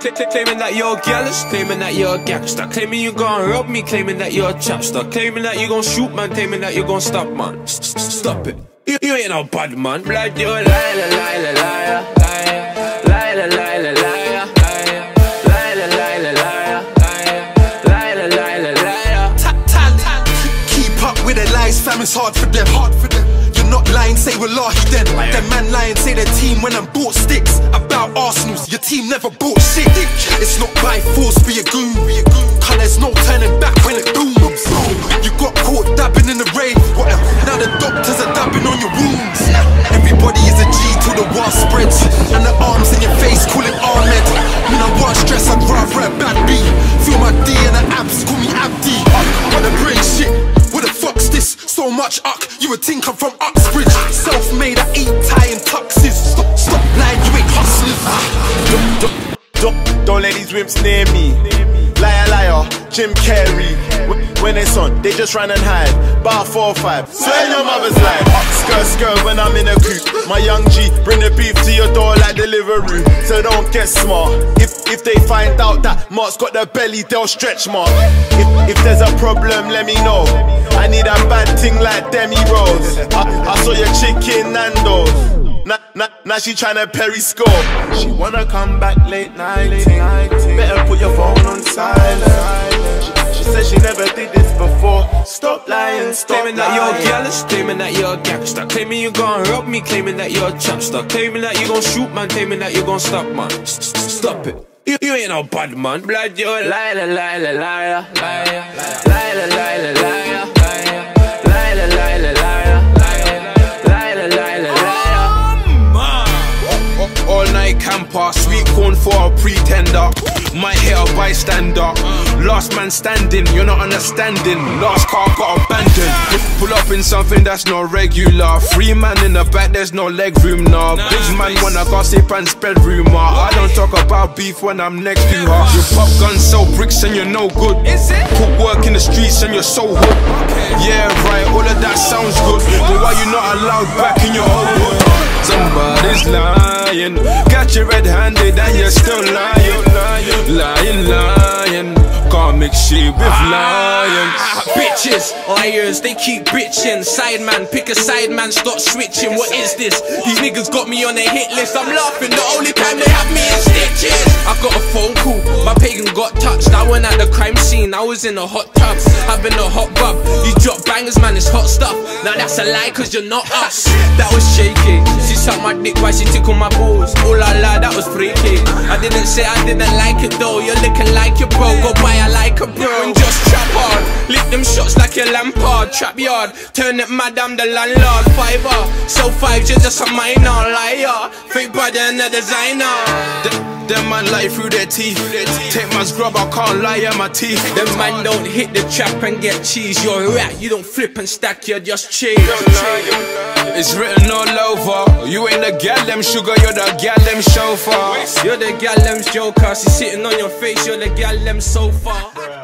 Claiming that you're a gallus, claiming that you're a gangster, claiming you're gonna rob me, claiming that you're a chapster, claiming that you're gonna shoot man, claiming that you're gonna stop man. Stop it. You, ain't no bad man. Blood, you're a liar, liar, liar, liar, liar, liar, liar. With their lies, famine's hard for them. Hard for not lying, say wallahi then. Liar. Them man lying, say their team when I'm bought sticks. About Arsenal's, your team never bought shit. It's not by force, be a goon. Cause there's no turning back when it booms. You got caught dabbing in the rain. Whatever. Now the doctors are dabbing on your wounds. Everybody is a G till the war spreads. And the arms in your face, call it Ahmed. When I want stress, I'd rather a bad B. Feel my D and the abs, call me Abdi. Got the brain shit. What the fuck's this? So much uck, you would think I'm from these wimps near me. Liar, liar, Jim Carrey. When it's on, they just run and hide. Bar four or five, swear your mother's life. Skirt, skirt when I'm in a coupe. My young G, bring the beef to your door like delivery. So don't get smart. If if they find out that Mark's got the belly, they'll stretch Mark. If, if there's a problem, let me know. I need a bad thing like Demi Rose. I, I saw your chicken Nando's. Now, now, now she tryna Perry score. She wanna come back late night. Better put your phone on silent. She, she said she never did this before. Stop lying, stop Claiming that you're jealous, claiming that you're a gangster Claiming you gon' rob me, claiming that you're a chapster Claiming that you gon' shoot man, claiming that you gon' stop man S -s Stop it you, you ain't no bad man, blood, you a liar, liar, liar, liar, liar, liar. Man standing, you're not understanding. Last car got abandoned. Pull up in something that's not regular. Free man in the back, there's no leg room now. Nah. Big man wanna gossip and spread rumor. I don't talk about beef when I'm next to her. You pop guns, sell bricks, and you're no good. Put work in the streets and you're so hood. Yeah, right, all of that sounds good. But why you not allowed back in your old hood? Somebody's lying. Got you red-handed and you're still lying. Lying, lying. Can't mix sheep with lions. Ah, bitches, liars, they keep bitching. Side man, pick a side man, stop switching. What is this? These niggas got me on their hit list. I'm laughing. The only time they have me is stitches. I got a phone call. My pagan got touched. I went at the crime scene. I was in a hot tub, having a hot bub. You drop bangers, man. It's hot stuff. Now that's a lie, cause you're not us. That was shaky. She sucked my dick while she tickled my balls. La la, that was freaky. I didn't say I didn't like it though. You're looking like your bro. Go buy a like a bro. And just trap hard. Lick them shots like a Lampard. Trap yard. Turn it madam the landlord. Fiver. So five, you're just a minor liar. Fake brother and a designer. Them man lie through their teeth. Take my scrub, I can't lie at my teeth. Them man don't hit the trap and get cheese. You're a rat, you don't flip and stack, you're just cheese. It's written all over. You ain't the gal them sugar, you're the gal them chauffeur. You're the gal them joker. She's sitting on your face, you're the gal them sofa.